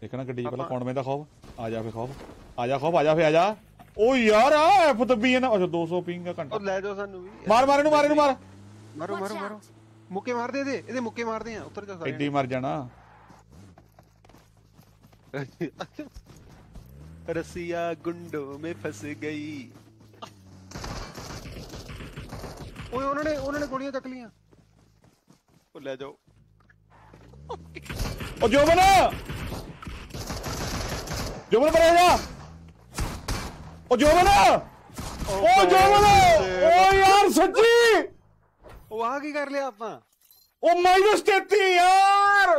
ਦੇਖਣਾ ਗੱਡੀ 'ਚ ਪਹਿਲਾਂ ਕੌਣ ਬੈਂਦਾ ਖੌਫ ਆ ਜਾ ਫੇ ਖੌਫ ਆ ਜਾ ਖੌਫ ਆ ਜਾ ਫੇ ਆ ਜਾ ਓ ਯਾਰ ਆ ਐਫ ਤੱਬੀ ਨਾ ਅੱਛਾ 200 ਪਿੰਗ ਦਾ ਘੰਟਾ ਉਹ ਲੈ ਜਾਓ ਸਾਨੂੰ ਵੀ ਮਾਰ ਮਾਰ ਇਹਨੂੰ ਮਾਰ ਇਹਨੂੰ ਮਾਰ ਮਾਰੋ ਮਾਰੋ ਮਾਰੋ ਮੁੱਕੇ ਮਾਰਦੇ ਇਹਦੇ ਇਹਦੇ ਮੁੱਕੇ ਮਾਰਦੇ ਆ ਉੱਤਰ ਜਾ ਸਾਰੇ ਐਡੀ ਮਰ ਜਾਣਾ रसिया गुंडों में फंस गई ਓਏ ਉਹਨਾਂ ਨੇ ਉਹਨਾਂ ਨੇ ਗੋਲੀਆਂ ਚੱਕ ਲੀਆਂ ਉਹ ਲੈ ਜਾਓ ਓ जोबन पर आएगा। ओ जोबन! ओ जोबन! ओ यार सच्ची! ओ की कर लिया आपा ओ माइनस 33 यार!